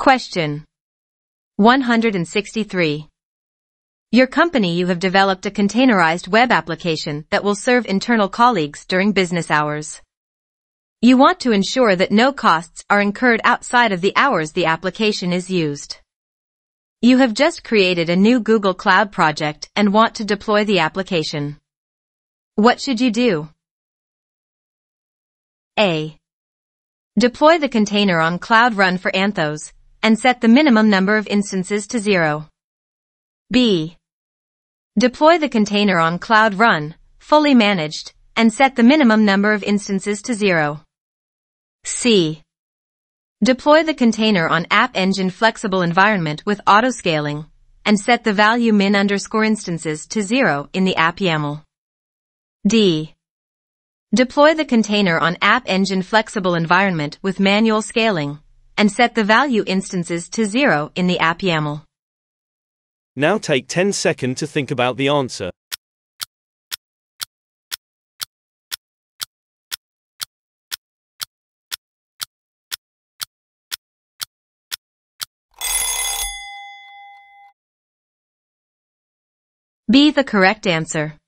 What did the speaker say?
Question 163. Your company you have developed a containerized web application that will serve internal colleagues during business hours. You want to ensure that no costs are incurred outside of the hours the application is used. You have just created a new Google Cloud project and want to deploy the application. What should you do? A. Deploy the container on Cloud Run for Anthos and set the minimum number of instances to zero. B. Deploy the container on Cloud Run, fully managed, and set the minimum number of instances to zero. C. Deploy the container on App Engine flexible environment with autoscaling, and set the value min underscore instances to zero in the app YAML. D. Deploy the container on App Engine flexible environment with manual scaling, and set the value instances to zero in the app YAML. Now take 10 seconds to think about the answer. B the correct answer.